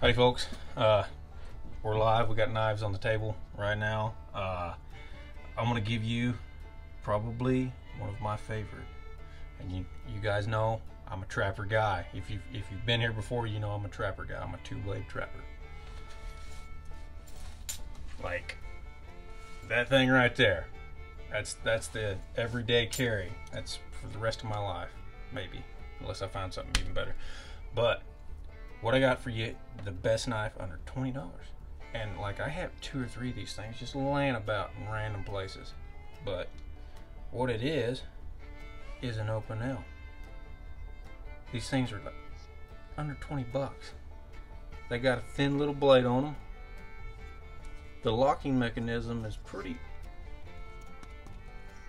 Howdy folks, uh, we're live, we got knives on the table right now. Uh, I'm gonna give you probably one of my favorite. And you, you guys know I'm a trapper guy. If you've, if you've been here before, you know I'm a trapper guy. I'm a two blade trapper. Like that thing right there. That's, that's the everyday carry. That's for the rest of my life, maybe, unless I find something even better. But what I got for you, the best knife under $20. And like I have two or three of these things just laying about in random places. But what it is, is an Opinel. These things are like under 20 bucks. They got a thin little blade on them. The locking mechanism is pretty,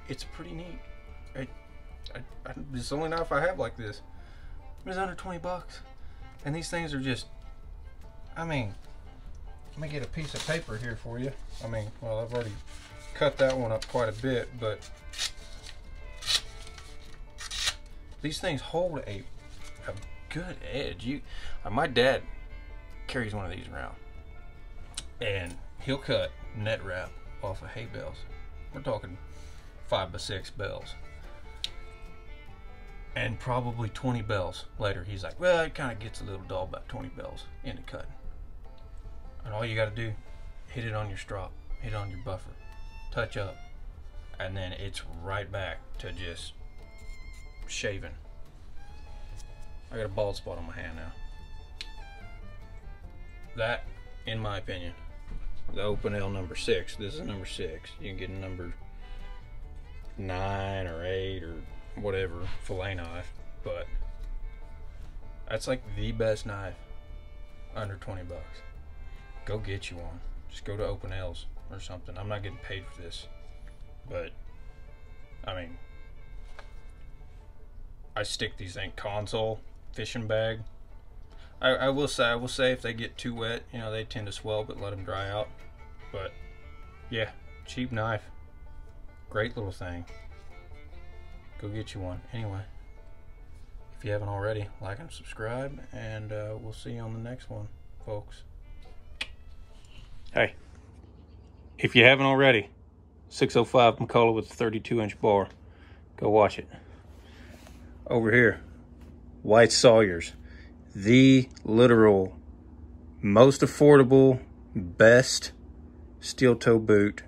it's pretty neat. I, I, I, it's the only knife I have like this. It's under 20 bucks. And these things are just, I mean, let me get a piece of paper here for you. I mean, well, I've already cut that one up quite a bit, but these things hold a, a good edge. You, uh, my dad carries one of these around, and he'll cut net wrap off of hay bales. We're talking five by six bales and probably 20 bells later he's like well it kind of gets a little dull about 20 bells in the cut and all you got to do hit it on your strop hit it on your buffer touch up and then it's right back to just shaving. I got a bald spot on my hand now. That in my opinion the Opinel number six this is number six you can get a number nine or eight or whatever fillet knife, but that's like the best knife under 20 bucks. Go get you one. Just go to Opinel's or something. I'm not getting paid for this, but I mean, I stick these in console fishing bag. I, I will say, I will say, if they get too wet, you know, they tend to swell, but let them dry out. But yeah, cheap knife, great little thing go get you one. Anyway, if you haven't already, like and subscribe, and uh, we'll see you on the next one, folks. Hey, if you haven't already, 605 McCulloch with a 32 inch bar. Go watch it. Over here, White Sawyers, the literal most affordable, best steel toe boot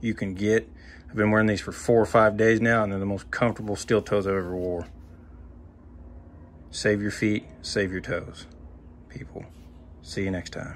you can get I've been wearing these for four or five days now, and they're the most comfortable steel toes I've ever wore. Save your feet, save your toes, people. See you next time.